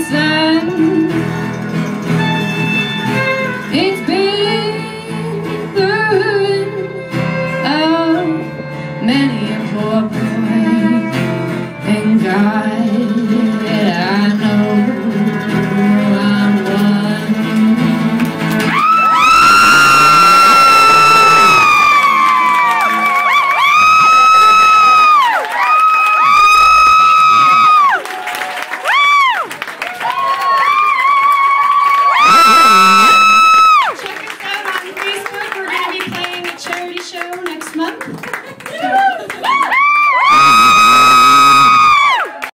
inside